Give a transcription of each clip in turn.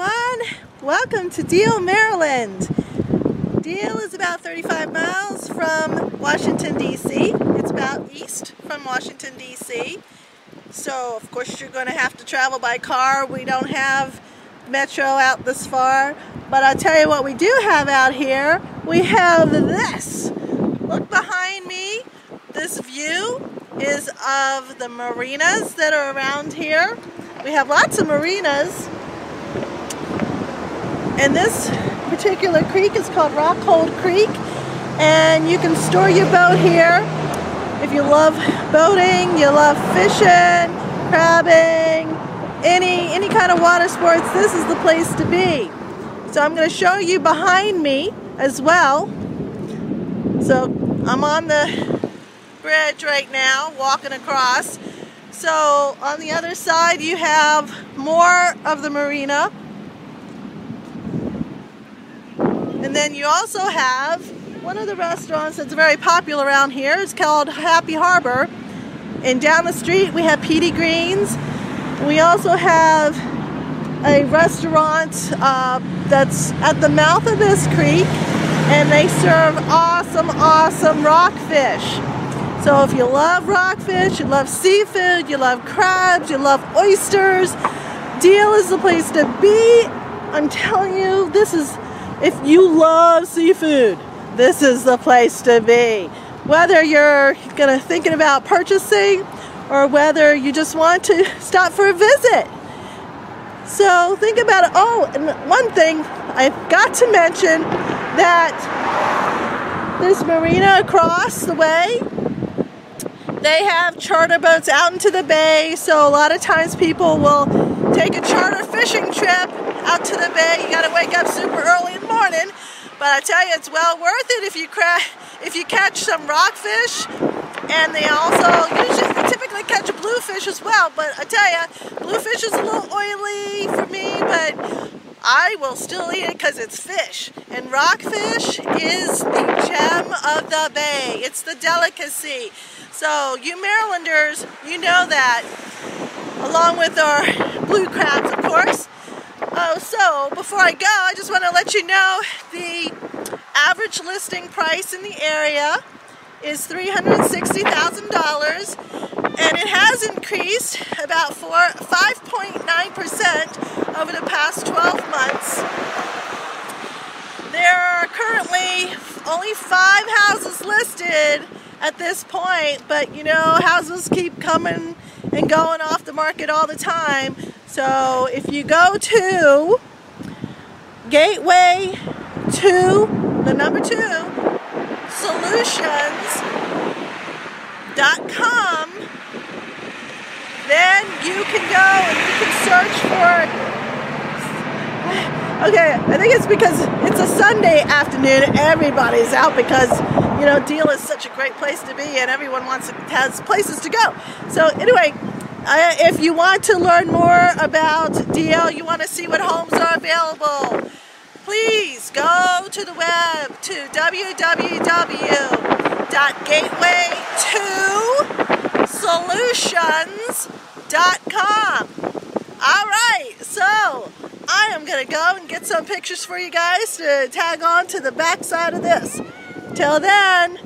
everyone. Welcome to Deale, Maryland. Deale is about 35 miles from Washington, D.C. It's about east from Washington, D.C. So, of course, you're going to have to travel by car. We don't have metro out this far. But I'll tell you what we do have out here. We have this. Look behind me. This view is of the marinas that are around here. We have lots of marinas. And this particular creek is called Rockhold Creek. And you can store your boat here. If you love boating, you love fishing, crabbing, any, any kind of water sports, this is the place to be. So I'm going to show you behind me as well. So I'm on the bridge right now, walking across. So on the other side you have more of the marina And then you also have one of the restaurants that's very popular around here. It's called Happy Harbor. And down the street we have Petie Greens. We also have a restaurant uh, that's at the mouth of this creek and they serve awesome, awesome rockfish. So if you love rockfish, you love seafood, you love crabs, you love oysters, Deale is the place to be. I'm telling you, this is if you love seafood, this is the place to be. Whether you're gonna thinking about purchasing or whether you just want to stop for a visit. So think about it. Oh, and one thing I got to mention that this marina across the way, they have charter boats out into the bay. So a lot of times people will take a charter fishing trip out to the bay. You got to wake up super early in the morning. But I tell you, it's well worth it if you if you catch some rockfish. And they also usually typically catch a bluefish as well. But I tell you, bluefish is a little oily for me, but I will still eat it because it's fish. And rockfish is the gem of the bay. It's the delicacy. So you Marylanders, you know that. Along with our blue crabs, of course. Oh, so before I go, I just want to let you know the average listing price in the area is $360,000 and it has increased about 5.9% over the past 12 months. There are currently only five houses listed at this point, but you know, houses keep coming and going off the market all the time. So if you go to Gateway to the number 2, solutions.com, then you can go and you can search for Okay, I think it's because it's a Sunday afternoon. Everybody's out because you know Deale is such a great place to be, and everyone wants has places to go. So anyway, uh, if you want to learn more about Deale, you want to see what homes are available, please go to the web to www.gateway2solutions.com. All right, so I am going to go and get some pictures for you guys to tag on to the back side of this. Till then,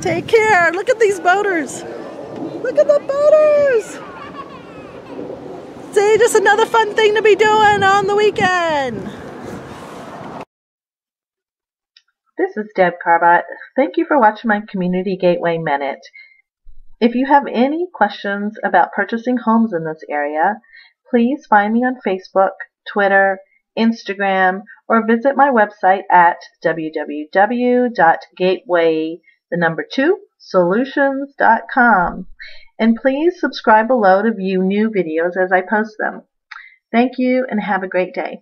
take care. Look at these boaters. Look at the boaters. See, just another fun thing to be doing on the weekend. This is Deb Carbott. Thank you for watching my Community Gateway Minute. If you have any questions about purchasing homes in this area, please find me on Facebook, Twitter, Instagram, or visit my website at www.gateway the number two solutions.com and please subscribe below to view new videos as I post them. Thank you and have a great day.